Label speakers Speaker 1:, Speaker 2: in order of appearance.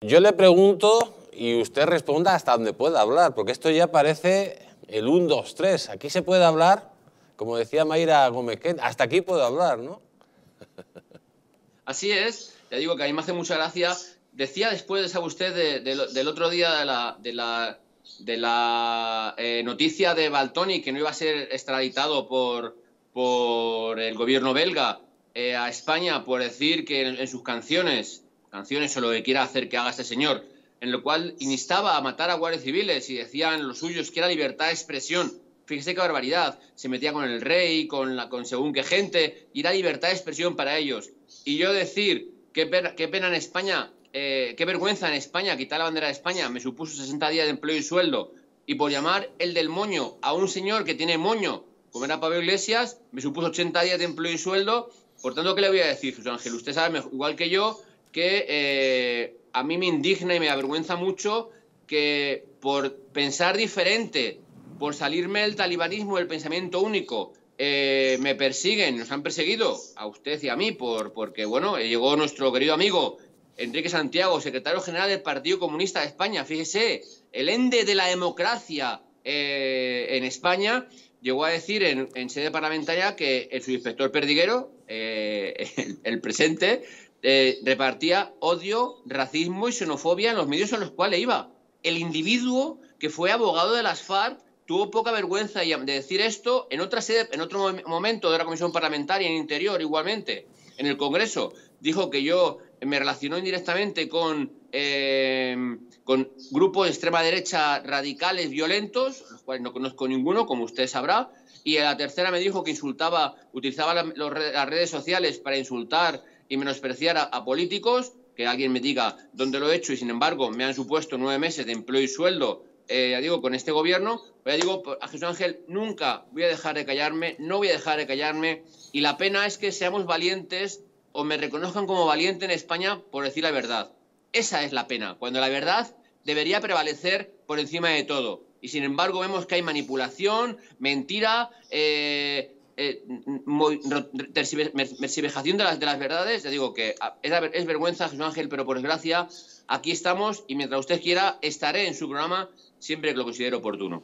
Speaker 1: Yo le pregunto y usted responda hasta donde pueda hablar, porque esto ya parece el 1, 2, 3. Aquí se puede hablar, como decía Mayra Gómez, hasta aquí puedo hablar, ¿no?
Speaker 2: Así es, te digo que a mí me hace mucha gracia. Decía después, ¿sabe usted, del otro día de de de la eh, noticia de Baltoni que no iba a ser extraditado por, por el gobierno belga eh, a España por decir que en, sus canciones, canciones o lo que quiera hacer que haga este señor, en lo cual instaba a matar a guardias civiles y decían los suyos que era libertad de expresión. Fíjese qué barbaridad. Se metía con el rey, con, la, con según qué gente, y era libertad de expresión para ellos. Y yo decir, qué pena, qué pena en España, eh, qué vergüenza en España quitar la bandera de España, me supuso 60 días de empleo y sueldo. Y por llamar el del moño a un señor que tiene moño, como era Pablo Iglesias, me supuso 80 días de empleo y sueldo. Por tanto, ¿qué le voy a decir, José Ángel? Usted sabe, igual que yo, que eh, a mí me indigna y me avergüenza mucho que por pensar diferente, por salirme del talibanismo, del pensamiento único, eh, me persiguen, nos han perseguido a usted y a mí, por, porque, bueno, llegó nuestro querido amigo Enrique Santiago, secretario general del Partido Comunista de España, fíjese, el ende de la democracia eh, en España, llegó a decir en, sede parlamentaria que el subinspector Perdiguero, eh, el, presente, eh, repartía odio, racismo y xenofobia en los medios en los cuales iba. El individuo que fue abogado de las FARC tuvo poca vergüenza de decir esto en otra sede, en otro momento de la comisión parlamentaria, en Interior igualmente, en el Congreso, dijo que yo me relacionó indirectamente con, eh, con grupos de extrema derecha radicales violentos, los cuales no conozco ninguno, como usted sabrá, y la tercera me dijo que insultaba, utilizaba las redes sociales para insultar y menospreciar a, políticos, que alguien me diga dónde lo he hecho y sin embargo me han supuesto nueve meses de empleo y sueldo, eh, ya digo, con este gobierno, ya digo, a Jesús Ángel, nunca voy a dejar de callarme, no voy a dejar de callarme y la pena es que seamos valientes o me reconozcan como valiente en España por decir la verdad. Esa es la pena, cuando la verdad debería prevalecer por encima de todo. Y sin embargo vemos que hay manipulación, mentira, eh, eh, de las, de las verdades, ya digo que ah, es, vergüenza, Jesús Ángel, pero por desgracia aquí estamos y mientras usted quiera estaré en su programa siempre que lo considere oportuno.